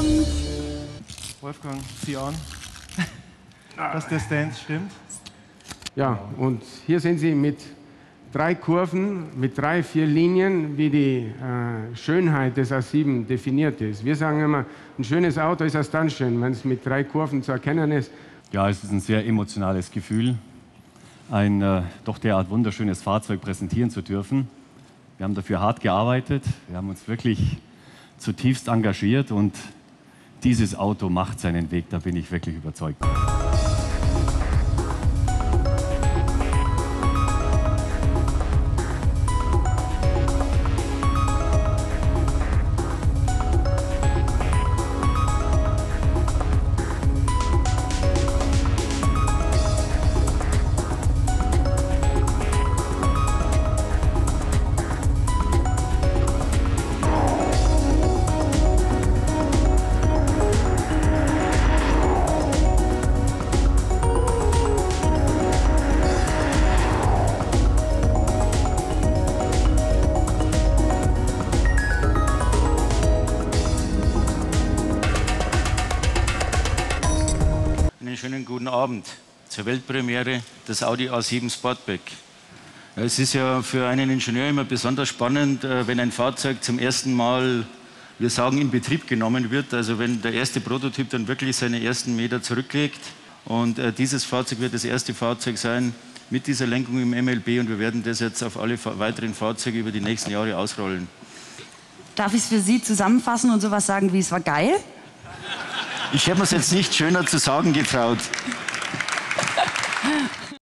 Abend. Wolfgang, sieh an, dass der Stand stimmt. Ja, und hier sehen Sie mit drei Kurven, mit drei, vier Linien, wie die äh, Schönheit des A7 definiert ist. Wir sagen immer, ein schönes Auto ist erst dann schön, wenn es mit drei Kurven zu erkennen ist. Ja, es ist ein sehr emotionales Gefühl, ein äh, doch derart wunderschönes Fahrzeug präsentieren zu dürfen. Wir haben dafür hart gearbeitet, wir haben uns wirklich zutiefst engagiert und dieses Auto macht seinen Weg, da bin ich wirklich überzeugt. Schönen guten Abend zur Weltpremiere des Audi A7 Sportback. Es ist ja für einen Ingenieur immer besonders spannend, äh, wenn ein Fahrzeug zum ersten Mal, wir sagen, in Betrieb genommen wird. Also wenn der erste Prototyp dann wirklich seine ersten Meter zurücklegt. Und äh, dieses Fahrzeug wird das erste Fahrzeug sein mit dieser Lenkung im MLB und wir werden das jetzt auf alle weiteren Fahrzeuge über die nächsten Jahre ausrollen. Darf ich es für Sie zusammenfassen und sowas sagen wie es war geil? Ich hätte mir es jetzt nicht schöner zu sagen getraut.